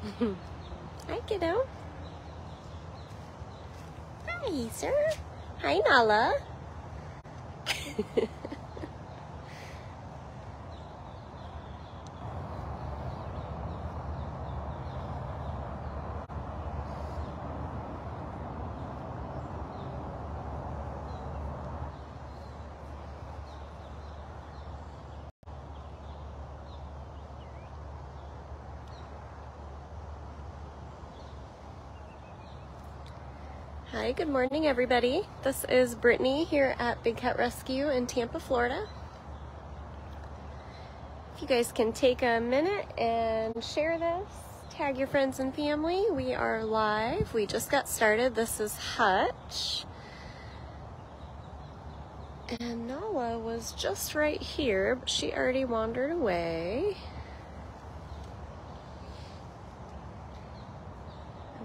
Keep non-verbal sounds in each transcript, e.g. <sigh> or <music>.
<laughs> Hi, kiddo. Hi, sir. Hi, Nala. <laughs> Hi, good morning, everybody. This is Brittany here at Big Cat Rescue in Tampa, Florida. If you guys can take a minute and share this, tag your friends and family. We are live. We just got started. This is Hutch. And Nala was just right here, but she already wandered away.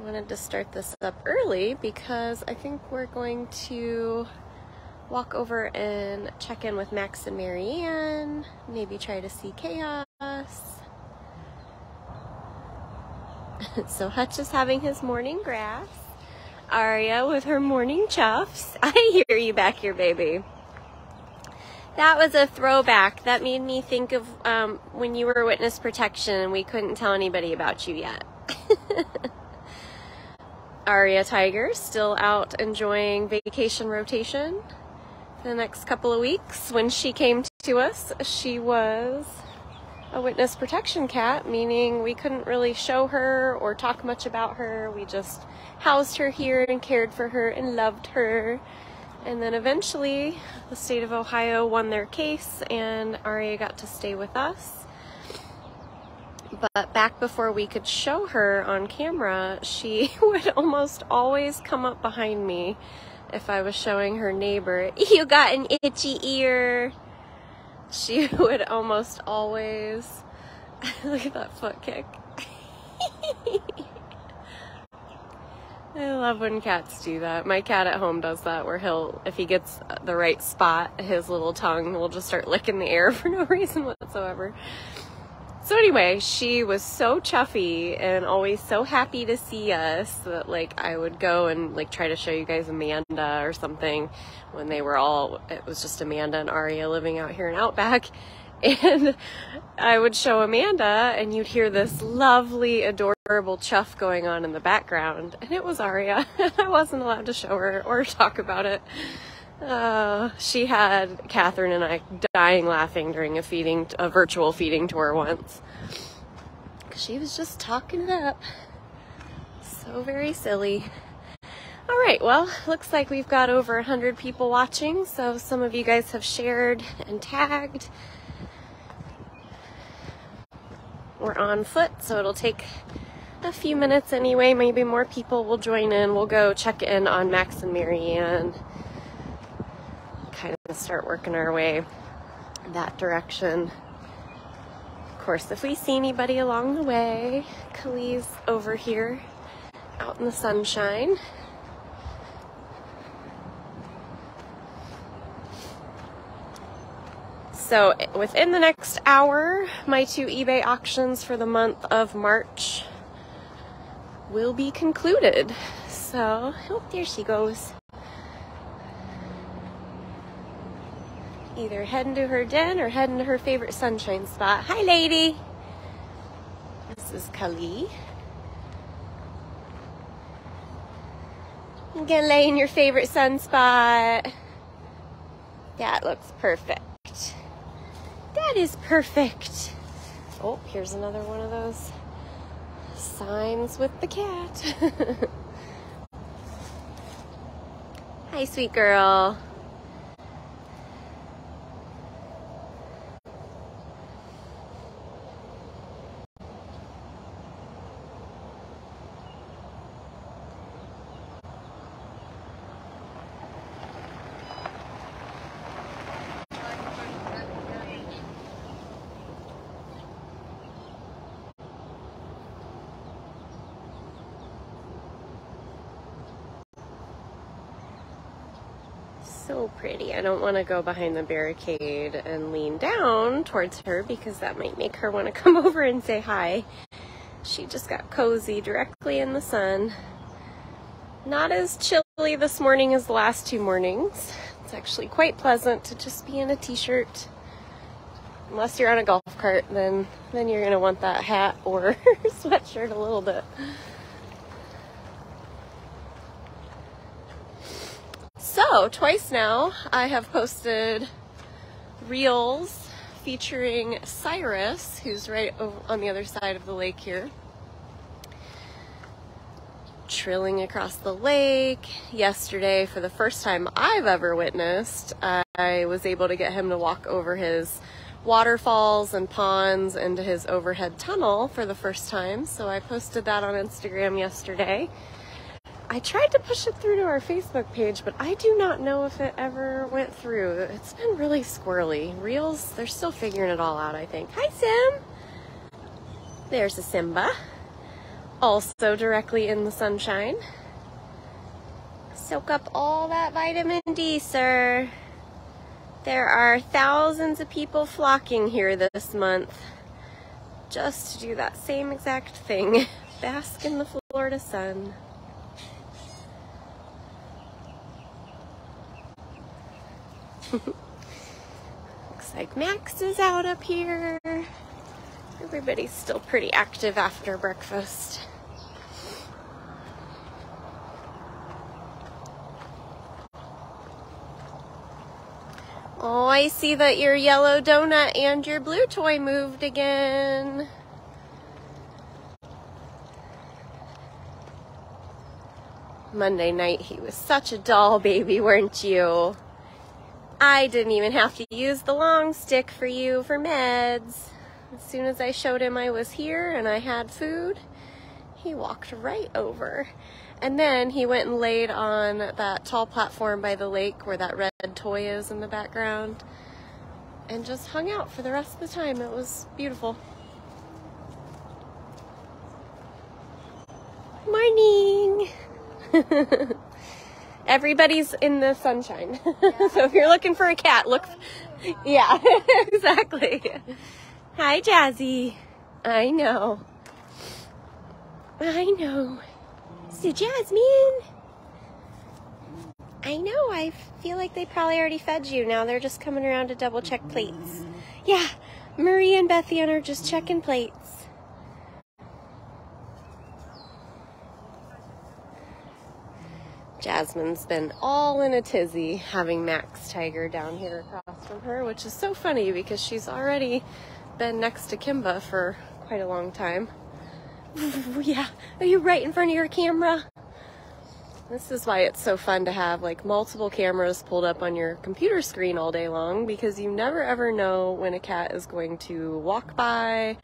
Wanted to start this up early because I think we're going to walk over and check in with Max and MaryAnn, maybe try to see Chaos. <laughs> so Hutch is having his morning grass. Aria with her morning chuffs. <laughs> I hear you back here, baby. That was a throwback. That made me think of um, when you were witness protection and we couldn't tell anybody about you yet. <laughs> Aria Tiger still out enjoying vacation rotation the next couple of weeks. When she came to us, she was a witness protection cat, meaning we couldn't really show her or talk much about her. We just housed her here and cared for her and loved her. And then eventually, the state of Ohio won their case, and Aria got to stay with us. But back before we could show her on camera, she <laughs> would almost always come up behind me if I was showing her neighbor, <laughs> you got an itchy ear. She <laughs> would almost always, look at that foot kick. I love when cats do that. My cat at home does that where he'll, if he gets the right spot, his little tongue will just start licking the air for no reason whatsoever. So anyway, she was so chuffy and always so happy to see us that like I would go and like try to show you guys Amanda or something when they were all it was just Amanda and Aria living out here in Outback <laughs> and I would show Amanda and you'd hear this lovely adorable chuff going on in the background and it was Aria. <laughs> I wasn't allowed to show her or talk about it. Uh, she had Catherine and I dying laughing during a feeding, a virtual feeding tour once. She was just talking it up. So very silly. All right, well, looks like we've got over 100 people watching, so some of you guys have shared and tagged. We're on foot, so it'll take a few minutes anyway. Maybe more people will join in. We'll go check in on Max and MaryAnn kind of start working our way that direction. Of course, if we see anybody along the way, Kali's over here out in the sunshine. So within the next hour, my two eBay auctions for the month of March will be concluded. So, oh, there she goes. Either heading to her den or heading to her favorite sunshine spot. Hi, lady. This is Kali. You gonna lay in your favorite sun spot. That looks perfect. That is perfect. Oh, here's another one of those signs with the cat. <laughs> Hi, sweet girl. So pretty. I don't want to go behind the barricade and lean down towards her because that might make her want to <laughs> come over and say hi. She just got cozy directly in the sun. Not as chilly this morning as the last two mornings. It's actually quite pleasant to just be in a t-shirt. Unless you're on a golf cart, then then you're gonna want that hat or <laughs> sweatshirt a little bit. So, twice now, I have posted reels featuring Cyrus, who's right on the other side of the lake here, trilling across the lake. Yesterday, for the first time I've ever witnessed, I was able to get him to walk over his waterfalls and ponds into his overhead tunnel for the first time. So I posted that on Instagram yesterday. I tried to push it through to our Facebook page, but I do not know if it ever went through. It's been really squirrely. Reels, they're still figuring it all out, I think. Hi, Sim! There's a Simba. Also directly in the sunshine. Soak up all that vitamin D, sir. There are thousands of people flocking here this month just to do that same exact thing. <laughs> Bask in the Florida sun. <laughs> Looks like Max is out up here. Everybody's still pretty active after breakfast. Oh, I see that your yellow donut and your blue toy moved again. Monday night, he was such a doll baby, weren't you? I didn't even have to use the long stick for you for meds. As soon as I showed him I was here and I had food, he walked right over. And then he went and laid on that tall platform by the lake where that red toy is in the background and just hung out for the rest of the time. It was beautiful. Morning! <laughs> everybody's in the sunshine. <laughs> so if you're looking for a cat, look. Yeah, <laughs> exactly. Hi, Jazzy. I know. I know. So, Jasmine. I know. I feel like they probably already fed you. Now they're just coming around to double check plates. Yeah, Marie and Bethian are just checking plates. Jasmine's been all in a tizzy having Max Tiger down here across from her, which is so funny because she's already been next to Kimba for quite a long time. <laughs> yeah, are you right in front of your camera? This is why it's so fun to have like multiple cameras pulled up on your computer screen all day long because you never ever know when a cat is going to walk by,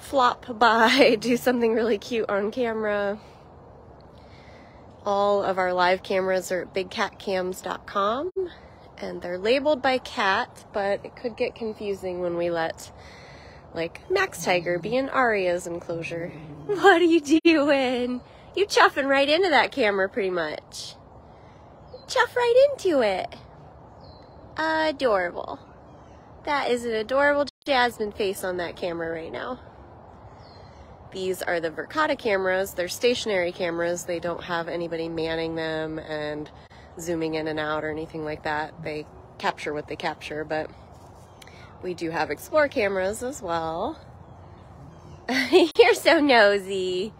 flop by, <laughs> do something really cute on camera. All of our live cameras are at bigcatcams.com and they're labeled by cat, but it could get confusing when we let like Max Tiger be in Aria's enclosure. <laughs> What are you doing? You chuffing right into that camera pretty much. Chuff right into it. Adorable. That is an adorable Jasmine face on that camera right now. These are the Verkada cameras. They're stationary cameras. They don't have anybody manning them and zooming in and out or anything like that. They capture what they capture, but we do have Explore cameras as well. <laughs> You're so nosy.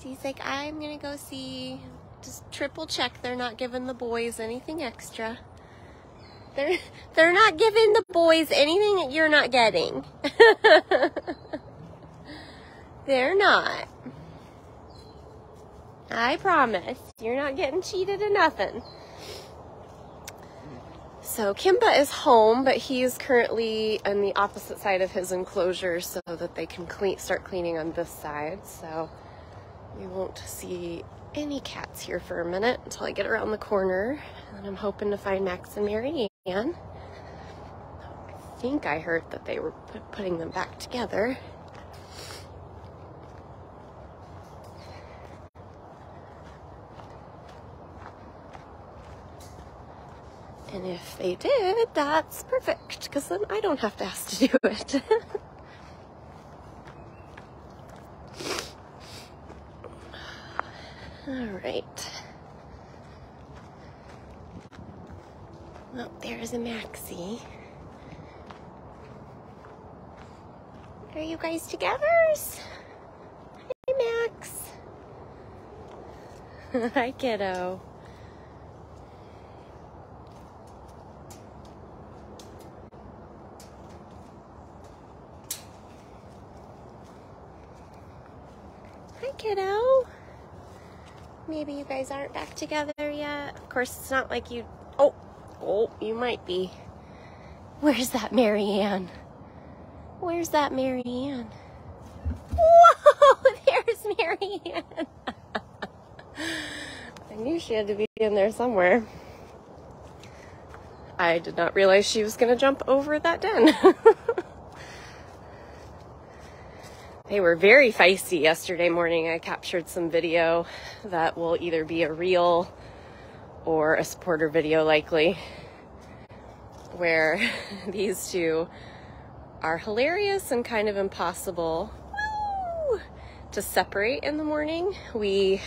She's like, I'm gonna go see, just triple check they're not giving the boys anything extra. They're, <laughs> they're not giving the boys anything that you're not getting. <laughs> They're not. I promise. You're not getting cheated of nothing. So Kimba is home, but he's currently on the opposite side of his enclosure so that they can clean, start cleaning on this side. So we won't see any cats here for a minute until I get around the corner. And I'm hoping to find Max and Mary Ann. I think I heard that they were putting them back together. And if they did, that's perfect, because then I don't have to ask to do <laughs> it. All right. Well, there's a Maxie. Are you guys together? Hi, Max. <laughs> Hi, kiddo. Kiddo. Maybe you guys aren't back together yet. Of course, it's not like you. Oh, oh, you might be. Where's that MaryAnn? Where's that MaryAnn? Whoa, <laughs> there's MaryAnn. <laughs> I knew she had to be in there somewhere. I did not realize she was going to jump over that den. <laughs> they were very feisty yesterday morning. I captured some video that will either be a reel or a supporter video, likely, where <laughs> these two are hilarious and kind of impossible woo, to separate in the morning. We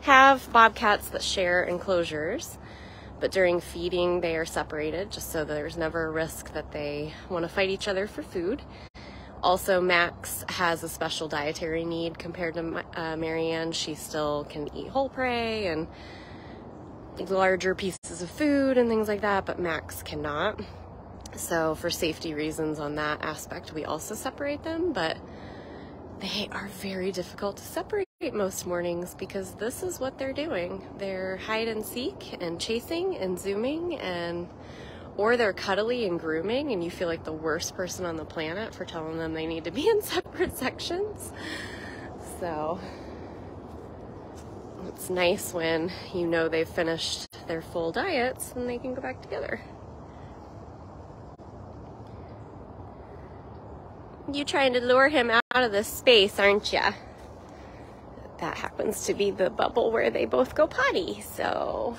have bobcats that share enclosures, but during feeding they are separated just so there's never a risk that they want to fight each other for food. Also, Max has a special dietary need compared to uh, MaryAnn. She still can eat whole prey and larger pieces of food and things like that, but Max cannot. So for safety reasons on that aspect, we also separate them, but they are very difficult to separate most mornings because this is what they're doing. They're hide and seek and chasing and zooming and or they're cuddly and grooming and you feel like the worst person on the planet for telling them they need to be <laughs> in separate sections. So it's nice when you know they've finished their full diets and they can go back together. You trying to lure him out of the space, aren't you? That happens to be the bubble where they both go potty, so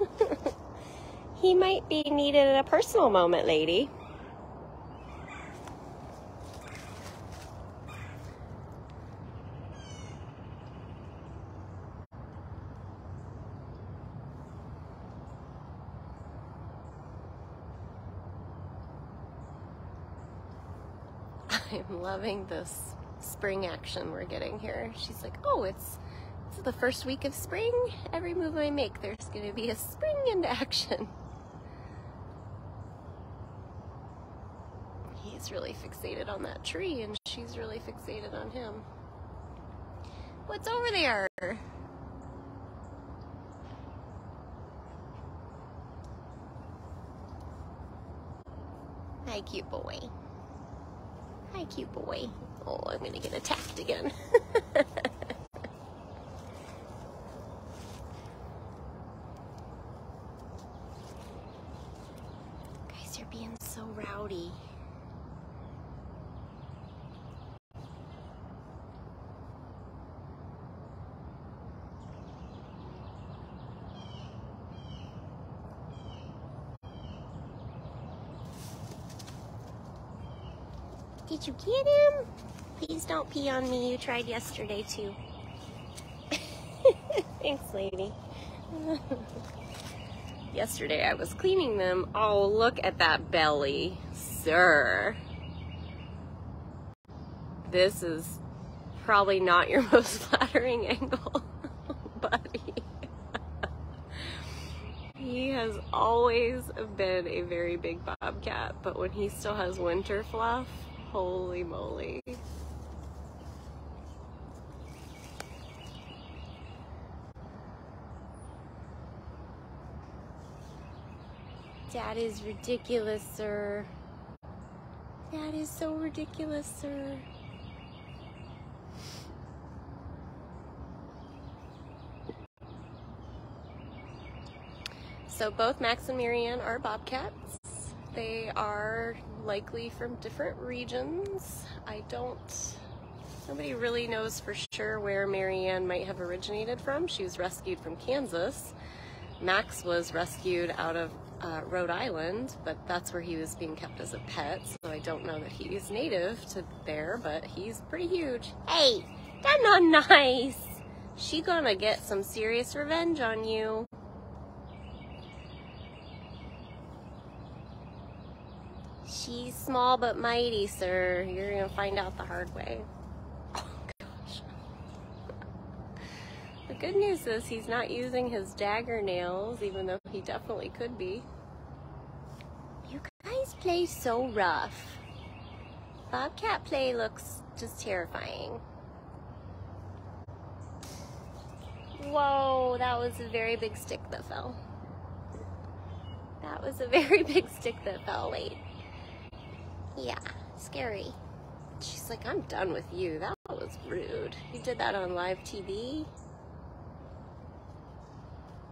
<laughs> he might be needed at a personal moment, lady. I'm loving this spring action we're getting here. She's like, oh, it's, it's the first week of spring. Every move I make, there's going to be a spring into action. He's really fixated on that tree, and she's really fixated on him. What's over there? Hi, cute boy. Hi, cute boy. Oh, I'm gonna get attacked again. <laughs> Guys, you're being so rowdy. Did you get him? Please don't pee on me. You tried yesterday too. <laughs> Thanks, lady. <laughs> yesterday I was cleaning them. Oh, look at that belly, sir. This is probably not your <laughs> most flattering angle, buddy. he has always been a very big bobcat, but when he still has winter fluff, Holy moly. That is ridiculous, sir. That is so ridiculous, sir. So both Max and MaryAnn are bobcats. They are likely from different regions. I don't, nobody really knows for sure where MaryAnn might have originated from. She was rescued from Kansas. Max was rescued out of uh, Rhode Island, but that's where he was being kept as a pet, so I don't know that he's native to there, but he's pretty huge. Hey, that's not <laughs> nice. She gonna get some serious revenge on you. She's small but mighty, sir. You're gonna find out the hard way. <laughs> Gosh. The good news is he's not using his dagger nails, even though he definitely could be. You guys play so rough. Bobcat play looks just terrifying. Whoa, that was a very big stick that fell. That was a <laughs> very big stick that fell. Wait. Yeah, scary. She's like, I'm done with you. That was rude. You did that on live TV?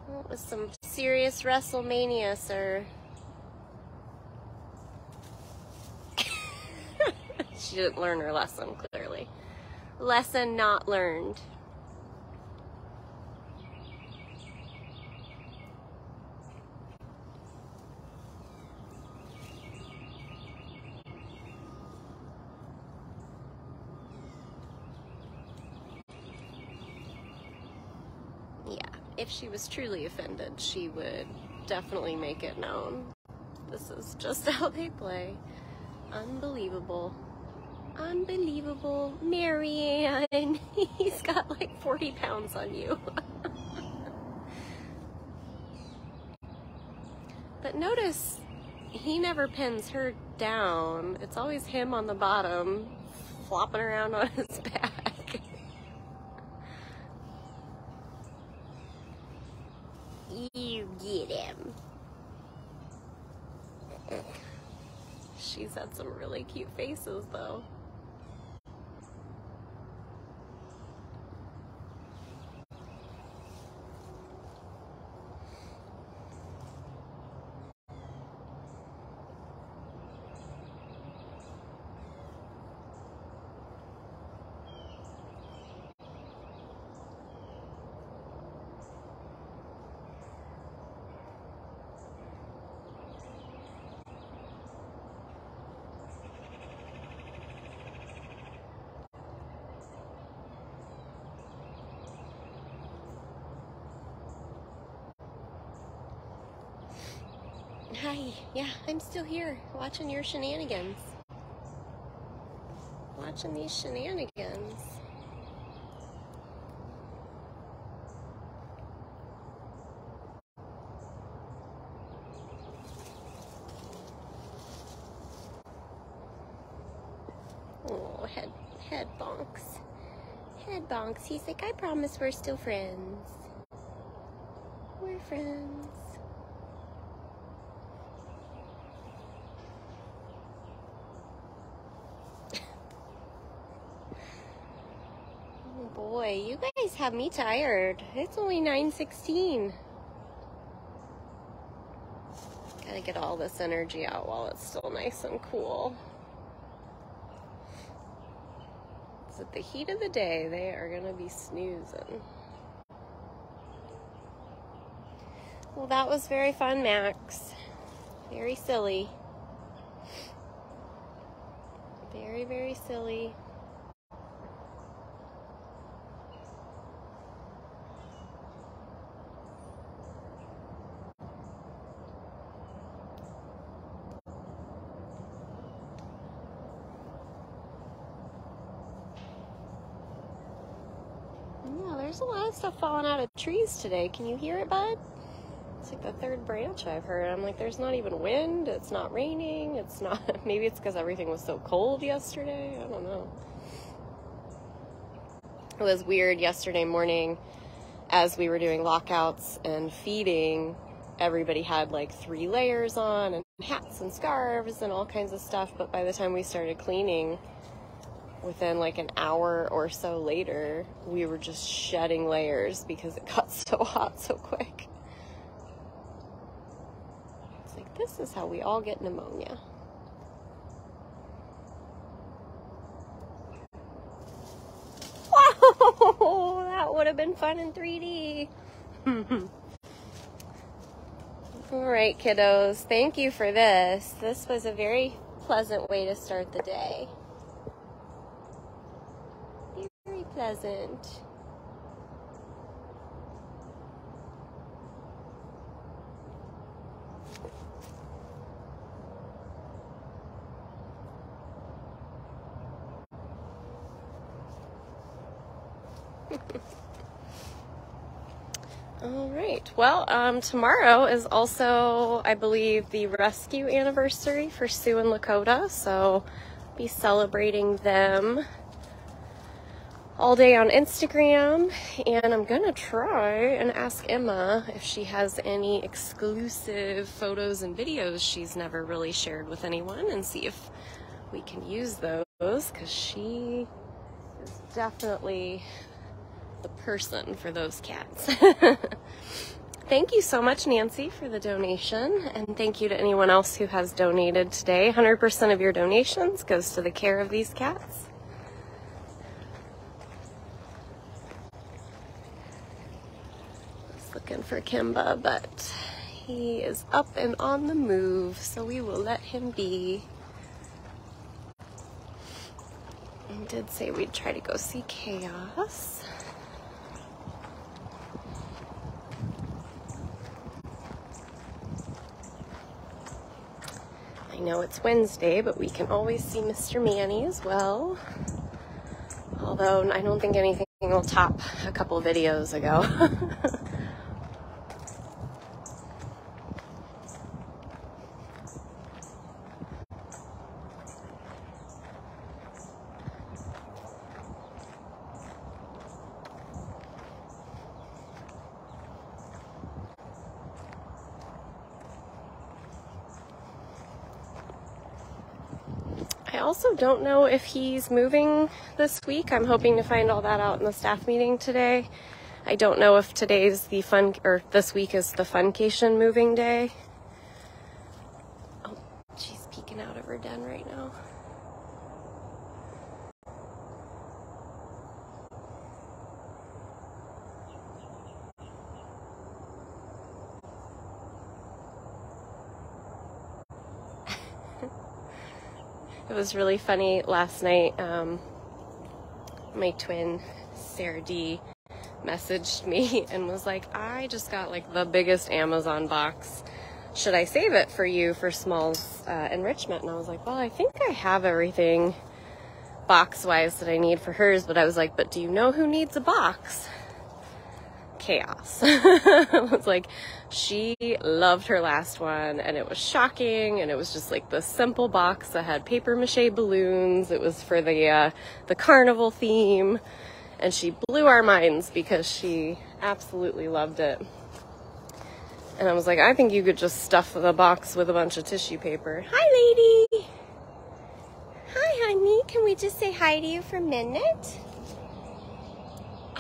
It was some serious WrestleMania, sir. <laughs> she didn't learn her lesson, clearly. Lesson not learned. If she was truly offended, she would definitely make it known. This is just <laughs> how they play. Unbelievable. Unbelievable. MaryAnn, <laughs> he's got like 40 pounds on you. <laughs> but notice, he never pins her down. It's always him on the bottom, flopping around on his back. You get him. She's had some really cute faces though. Hi. Yeah, I'm still here watching your shenanigans. Watching these shenanigans. Oh, head, head bonks. Head bonks. He's like, I promise we're still friends. We're friends. Boy, you guys have me tired. It's only 9.16. Gotta get all this energy out while it's still nice and cool. It's at the heat of the day, they are gonna be snoozing. Well, that was very fun, Max. Very silly. Very, very silly. there's a lot of stuff falling out of trees today. Can you hear it, bud? It's like the third branch I've heard. I'm like, there's not even wind. It's not raining. It's not. <laughs> Maybe it's because everything was so cold yesterday. I don't know. It was weird yesterday morning as we were doing lockouts and feeding. Everybody had like three layers on and hats and scarves and all kinds of stuff. But by the time we started cleaning, within like an hour or so later, we were just shedding layers because it got <laughs> so hot so quick. It's like, this is how we all get pneumonia. Wow, <laughs> that would have been fun in 3D. <laughs> All right, kiddos, thank you for this. This was a very pleasant way to start the day. pleasant. <laughs> All right. Well, um, tomorrow is also, I believe, the rescue anniversary for Sioux and Lakota. So be celebrating them all day on Instagram. And I'm gonna try and ask Emma if she has any exclusive photos and videos she's never really shared with anyone, and see if we can use those because she is definitely the person for those cats. <laughs> thank you so much, Nancy, for the donation. And thank you to anyone else who has donated today. 100% of your donations goes to the care of these cats. Just looking for Kimba, but he is up and on the move, so we will let him be. And did say we'd try to go see Chaos. I know it's Wednesday, but we can always see Mr. Manny as well. Although I don't think anything will top a couple videos ago. <laughs> also don't know if he's moving this week. I'm hoping to find all that out in the staff meeting today. I don't know if today's the fun, or this week is the funcation moving day. Oh, she's peeking out of her den right now. It was really funny last night. Um, my twin, Sarah D, messaged me <laughs> and was like, I just got like the biggest Amazon box. Should I save it for you for Smalls uh, enrichment? And I was like, well, I think I have everything box wise that I need for hers. But I was like, but do you know who needs a box? Chaos. <laughs> it was like she loved her last one and it was shocking and it was just like the simple box that had paper mache balloons. It was for the uh, the carnival theme and she blew our minds because she absolutely loved it. And I was like, I think you could just stuff the box with a bunch of tissue paper. Hi, lady. Hi, honey. Can we just say hi to you for a minute?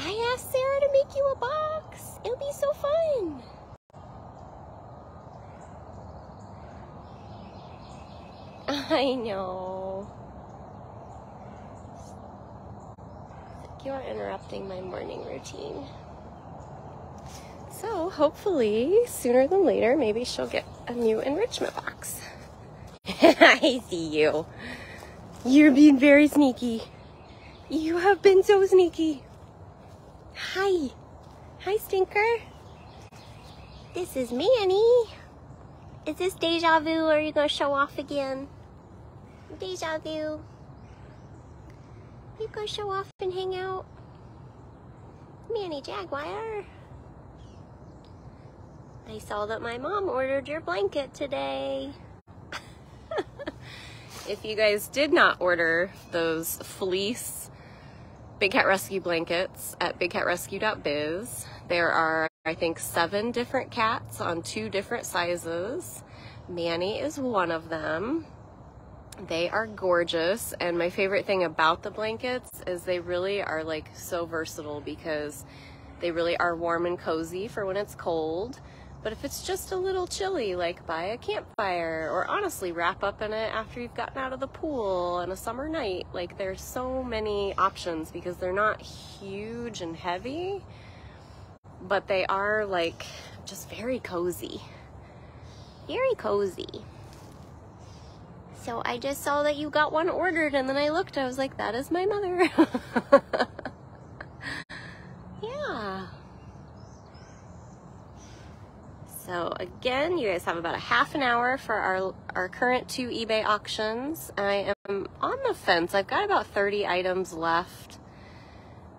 I asked Sarah to make you a box. It'll be so fun. <laughs> I know. You are interrupting my morning routine. So hopefully, sooner than later, maybe she'll get a new enrichment box. <laughs> I see you. You're being very sneaky. You have been so sneaky. Hi. Hi, Stinker. This is Manny. Is this deja vu or are you going to show off again? Deja vu. You going to show off and hang out? Manny Jaguar. I saw that my mom ordered your blanket today. <laughs> if you guys did not order those fleece Big Cat Rescue blankets at bigcatrescue.biz. There are, I think, seven different cats on two different sizes. Manny is one of them. They are gorgeous, and my favorite thing about the blankets is they really are like so versatile because they really are warm and cozy for when it's cold. But if it's just a little chilly, like by a campfire, or honestly wrap up in it after you've gotten out of the pool on a summer night, like there's so many options because they're not huge and heavy, but they are like just very cozy. Very cozy. So I just saw that you got one ordered and then I looked, I was like, that is my mother. <laughs> yeah. So again, you guys have about a half an hour for our, our current two eBay auctions. I am on the fence. I've got about 30 items left.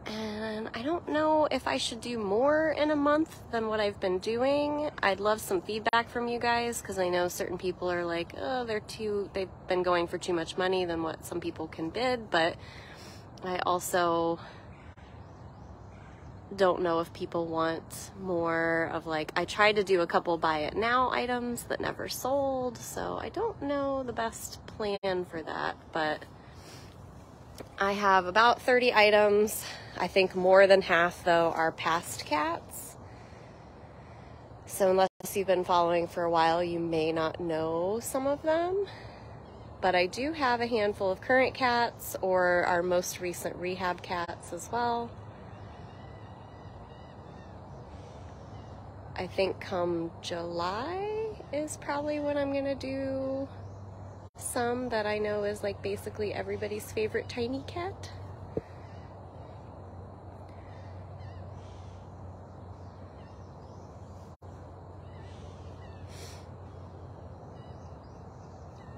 And I don't know if I should do more in a month than what I've been doing. I'd love some feedback from you guys because I know certain people are like, oh, they're too, they've been going for too much money than what some people can bid. But I also don't know if people want more of like, I tried to do a couple buy it now items that never sold. So I don't know the best plan for that, but I have about 30 items. I think more than half, though, are past cats. So, unless you've been following for a while, you may not know some of them. But I do have a handful of current cats or our most recent rehab cats as well. I think come July is probably when I'm to do some that I know is like basically everybody's favorite tiny cat.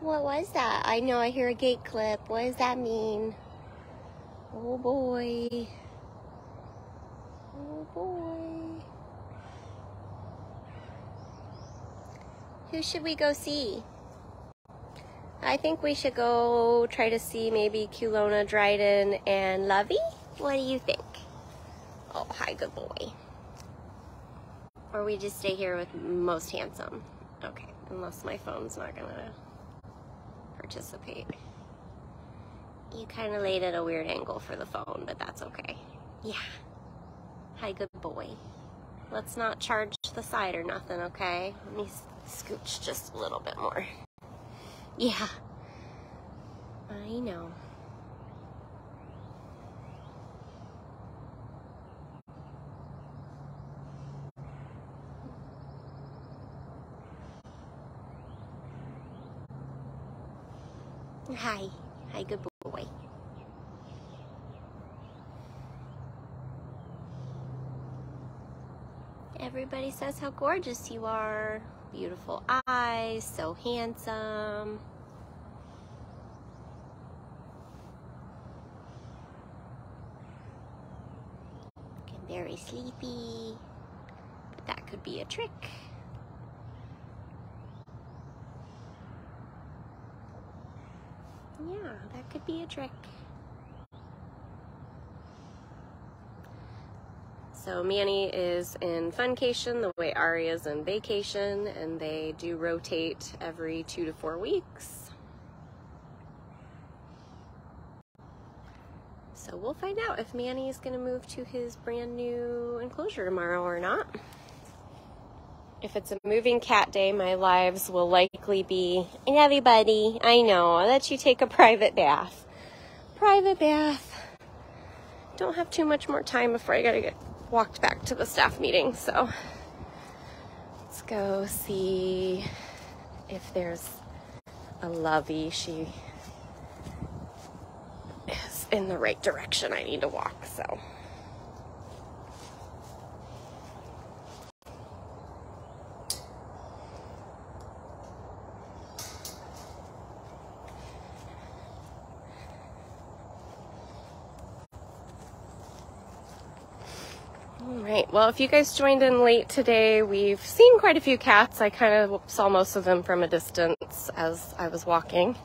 What was that? I know I hear a gate clip. What does that mean? Oh boy. Oh boy. Who should we go see? I think we should go try to see maybe Culona, Dryden, and Lovey. What do you think? Oh, hi, good boy. Or we just stay here with most handsome. Okay, unless my phone's not gonna participate. You kind of laid at a weird angle for the phone, but that's okay. Yeah. Hi, good boy. Let's not charge the side or nothing, okay? Let me scooch just a little bit more. Yeah. I know. Hi. Hi, good boy. Everybody says how gorgeous you are. Beautiful eyes, so handsome. very sleepy, but that could be a trick. Yeah, that could be a trick. So Manny is in funcation the way Ari is in vacation, and they do rotate every two to four weeks. So we'll find out if Manny is going to move to his brand new enclosure tomorrow or not. If it's a moving cat day, my lives will likely be, everybody, I know, let you take a private bath. Private bath. Don't have too much more time before I gotta get walked back to the staff meeting, so let's go see if there's a lovey. She is in the right direction I need to walk, so. Right. Well, if you guys joined in late today, we've seen quite a few cats. I kind of saw most of them from a distance as I was walking.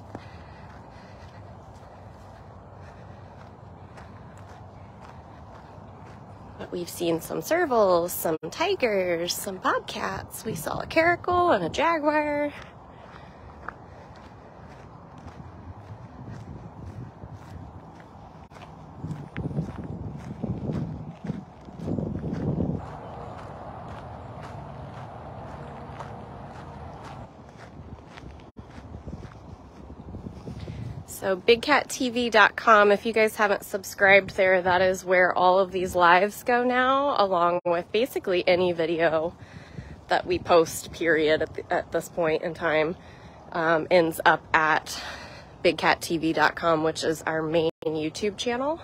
But we've seen some servals, some tigers, some bobcats. We saw a caracal and a jaguar. So bigcattv.com, if you guys haven't subscribed there, that is where all of these lives go now, along with basically any video that we post, period, at, the, at this point in time, um, ends up at bigcattv.com, which is our main YouTube channel.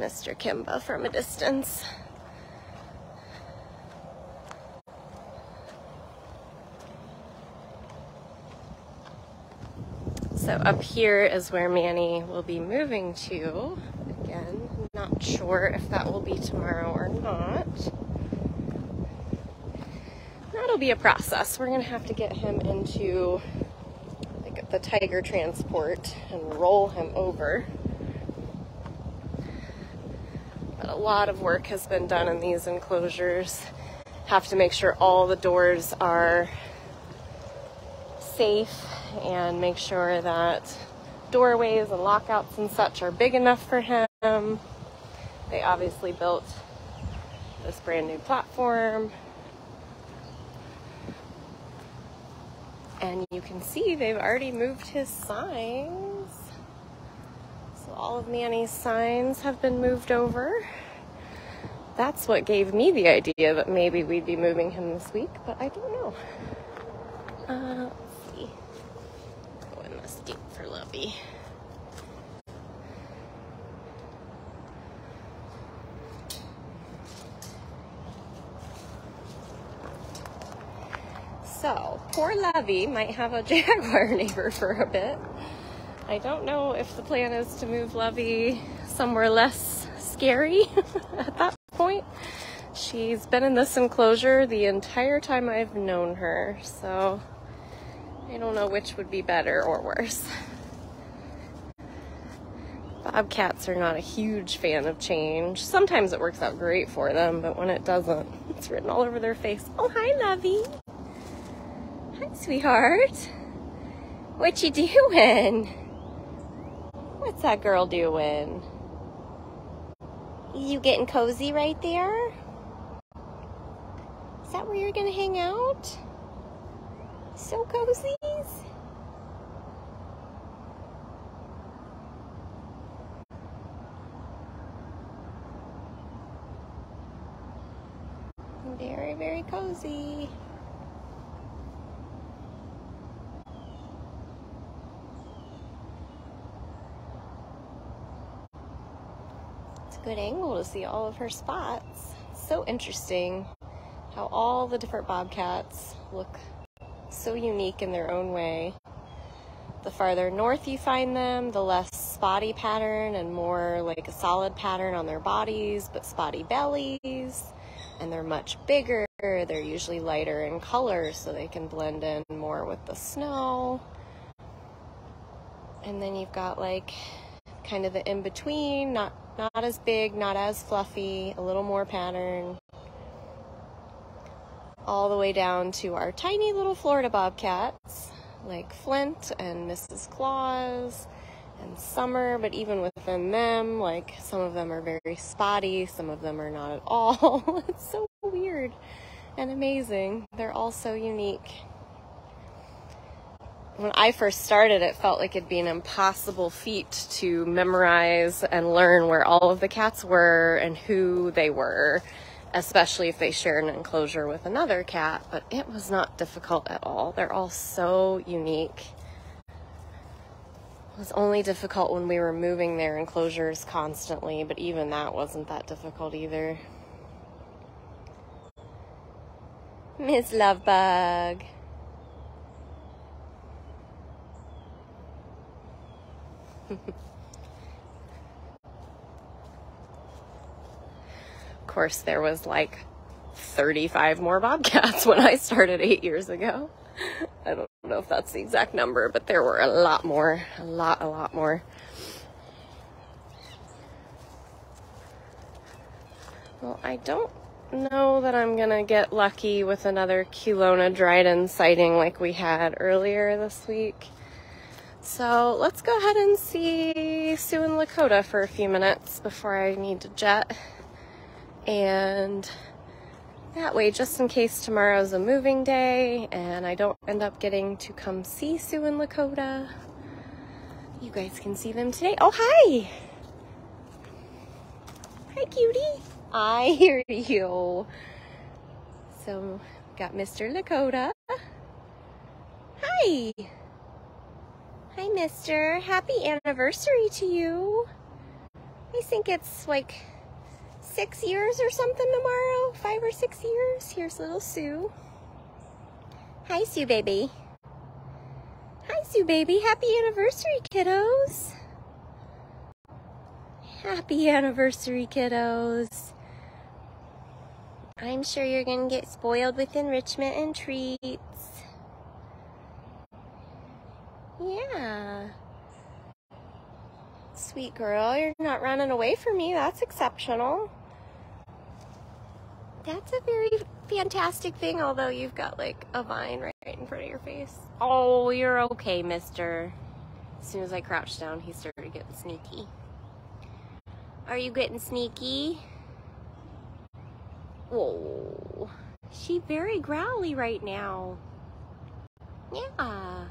Mr. Kimba from a distance. So up here is where Manny will be moving to. Again, not sure if that will be tomorrow or not. That'll be a process. We're gonna have to get him into like the tiger transport and roll him over. Lot of work has been done in these enclosures. Have to make sure all the doors are safe and make sure that doorways and lockouts and such are big enough for him. They obviously built this brand new platform. And you can see they've already moved his signs. So all of Manny's signs have been moved over. That's what gave me the idea that maybe we'd be moving him this week, but I don't know. Uh, for Lovey. So, poor Lovey might have a <laughs> jaguar neighbor for a bit. I don't know if the plan is to move Lovey somewhere less scary <laughs> at that. She's been in this enclosure the entire time I've known her, so I don't know which would be better or worse. Bobcats are not a huge fan of change. Sometimes it works out great for them, but when it doesn't, it's written all over their face. Oh, hi, Lovey. Hi, sweetheart. What you doing? What's that girl doing? You getting cozy right there? Is that where you're gonna hang out? So cozies. Very, very cozy. It's a good angle to see all of her spots. so interesting how all the different bobcats look so unique in their own way. The farther north you find them, the less spotty pattern and more like a solid pattern on their bodies, but spotty bellies. And they're much bigger. They're usually lighter in color so they can blend in more with the snow. And then you've got like kind of the in between, not not as big, not as fluffy, a little more pattern all the way down to our tiny little Florida bobcats like Flint and Mrs. Claus and Summer, but even within them, like some of them are very spotty, some of them are not at all. <laughs> it's so weird and amazing. They're all so unique. When I first started, it felt like it'd be an impossible feat to memorize and learn where all of the cats were and who they were especially if they share an enclosure with another cat, but it was not difficult at all. They're all so unique. It was only difficult when we were moving their enclosures constantly, but even that wasn't that difficult either. Miss Lovebug. <laughs> course, there was like 35 more bobcats <laughs> when I started eight years ago. I don't know if that's the exact number, but there were a lot more. A lot, a lot more. Well, I don't know that I'm gonna get lucky with another Kelowna Dryden sighting like we had earlier this week. So let's go ahead and see Sioux and Lakota for a few minutes before I need to jet. And that way, just in case tomorrow's a moving day and I don't end up getting to come see Sioux and Lakota, you guys can see them today. Oh, hi! Hi, cutie. I <laughs> hear you. So, got Mr. Lakota. Hi! Hi, mister. Happy anniversary to you. I think it's like six years or something tomorrow. Five or six years. Here's little Sioux. Hi, Sioux baby. Hi, Sioux baby. Happy anniversary, kiddos. Happy anniversary, kiddos. I'm sure you're going to get spoiled with enrichment and treats. Yeah. Sweet girl, you're not running away from me. That's exceptional. That's a very fantastic thing, although you've got like a vine right in front of your face. Oh, you're okay, mister. As soon as I crouched down, he started getting sneaky. Are you getting sneaky? Whoa. She very growly right now. Yeah.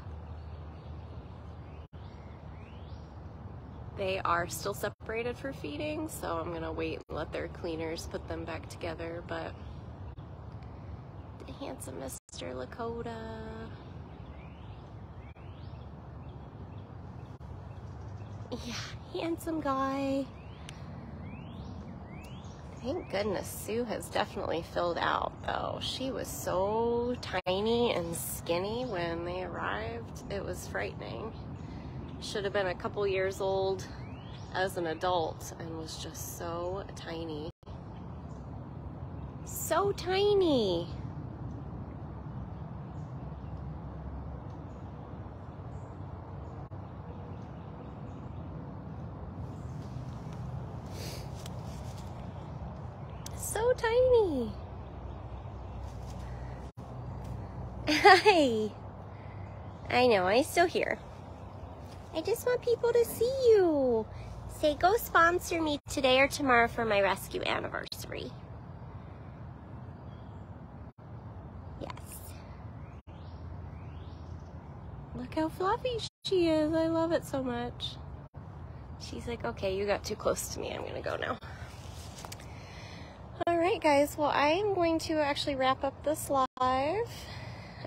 They are still separated for feeding, so I'm gonna wait and let their cleaners put them back together, but the handsome Mr. Lakota. Yeah, handsome guy. Thank goodness Sioux has definitely filled out though. She was so tiny and skinny when they arrived. It was frightening. Should have been a couple years old as an adult and was just so tiny. So tiny. So tiny. <laughs> Hi. I know, I'm still here. I just want people to see you. Say, go sponsor me today or tomorrow for my rescue anniversary. Yes. Look how fluffy she is. I love it so much. She's like, okay, you got too close to me. I'm going to go now. All right, guys. Well, I am going to actually wrap up this live.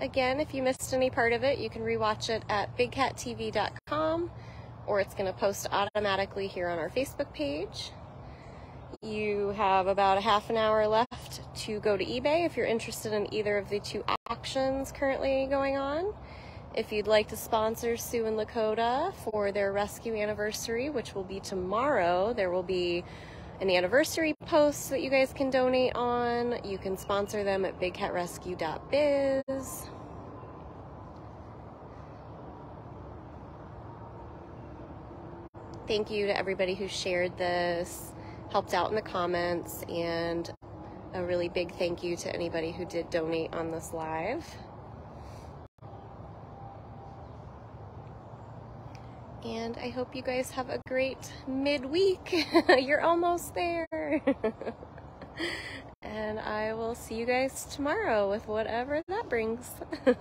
Again, if you missed any part of it, you can rewatch it at bigcattv.com or it's going to post automatically here on our Facebook page. You have about a half an hour left to go to eBay if you're interested in either of the two auctions currently going on. If you'd like to sponsor Sioux and Lakota for their rescue anniversary, which will be tomorrow, there will be an anniversary post that you guys can donate on. You can sponsor them at bigcatrescue.biz. Thank you to everybody who shared this, helped out in the comments, and a really big thank you to anybody who did donate on this live. And I hope you guys have a great midweek. <laughs> You're almost there. <laughs> and I will see you guys tomorrow with whatever that brings. <laughs> All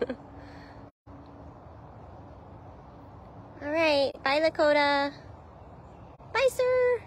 right. Bye, Lakota. Bye, sir.